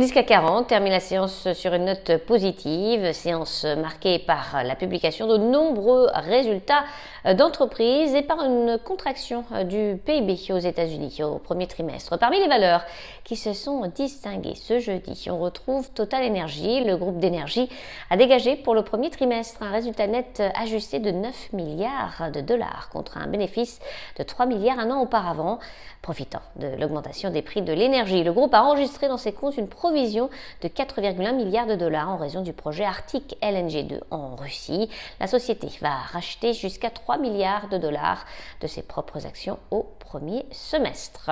L'indice CAC 40 termine la séance sur une note positive, séance marquée par la publication de nombreux résultats d'entreprise et par une contraction du PIB aux États-Unis au premier trimestre. Parmi les valeurs qui se sont distinguées ce jeudi, on retrouve Total Energy. Le groupe d'énergie a dégagé pour le premier trimestre un résultat net ajusté de 9 milliards de dollars contre un bénéfice de 3 milliards un an auparavant. Profitant de l'augmentation des prix de l'énergie, le groupe a enregistré dans ses comptes une provision de 4,1 milliards de dollars en raison du projet Arctic LNG 2 en Russie. La société va racheter jusqu'à 3 milliards de dollars de ses propres actions au premier semestre.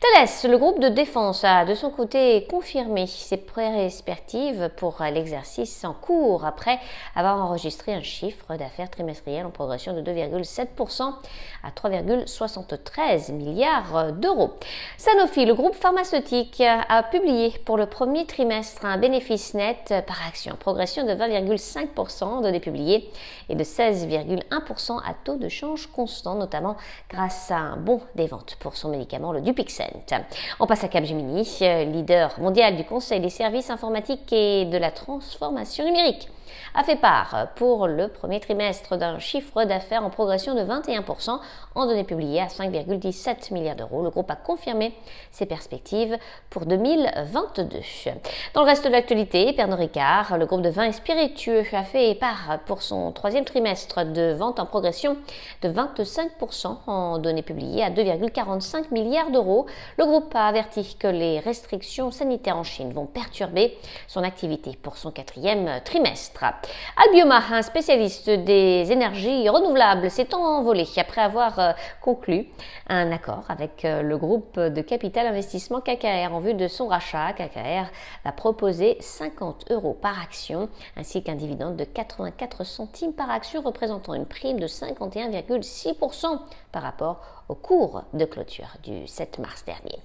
Thales, le groupe de défense, a de son côté confirmé ses perspectives pour l'exercice en cours après avoir enregistré un chiffre d'affaires trimestriel en progression de 2,7% à 3,73 milliards d'euros. Sanofi, le groupe pharmaceutique, a publié pour le premier trimestre un bénéfice net par action, progression de 20,5% données publiées et de 16,1% à taux de change constant, notamment grâce à un bon des ventes pour son médicament, le Dupixent. On passe à Capgemini, leader mondial du conseil des services informatiques et de la transformation numérique a fait part pour le premier trimestre d'un chiffre d'affaires en progression de 21% en données publiées à 5,17 milliards d'euros. Le groupe a confirmé ses perspectives pour 2022. Dans le reste de l'actualité, Pernod Ricard, le groupe de vins et spiritueux, a fait part pour son troisième trimestre de vente en progression de 25% en données publiées à 2,45 milliards d'euros. Le groupe a averti que les restrictions sanitaires en Chine vont perturber son activité pour son quatrième trimestre. Albioma, un spécialiste des énergies renouvelables, s'est envolé après avoir euh, conclu un accord avec euh, le groupe de capital investissement KKR en vue de son rachat. KKR va proposer 50 euros par action ainsi qu'un dividende de 84 centimes par action représentant une prime de 51,6% par rapport au cours de clôture du 7 mars dernier.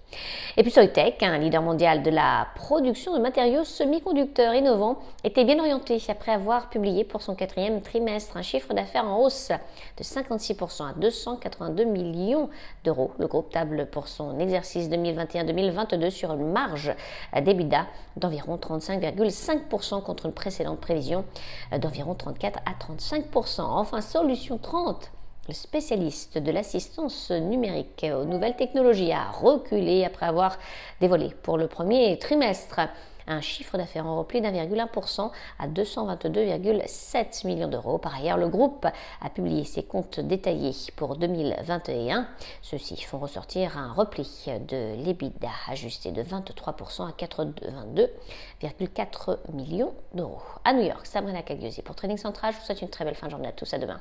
Et puis Soitec, un leader mondial de la production de matériaux semi-conducteurs innovants, était bien orienté après avoir publié pour son quatrième trimestre un chiffre d'affaires en hausse de 56% à 282 millions d'euros. Le groupe table pour son exercice 2021-2022 sur une marge d'EBITDA d'environ 35,5% contre une précédente prévision d'environ 34 à 35%. Enfin, Solution 30 le spécialiste de l'assistance numérique aux nouvelles technologies a reculé après avoir dévoilé pour le premier trimestre un chiffre d'affaires en repli d'1,1% à 222,7 millions d'euros. Par ailleurs, le groupe a publié ses comptes détaillés pour 2021. Ceux-ci font ressortir un repli de l'EBITDA ajusté de 23% à 422,4 millions d'euros. À New York, Sabrina Cagliosi pour Trading Central. Je vous souhaite une très belle fin de journée à tous. À demain.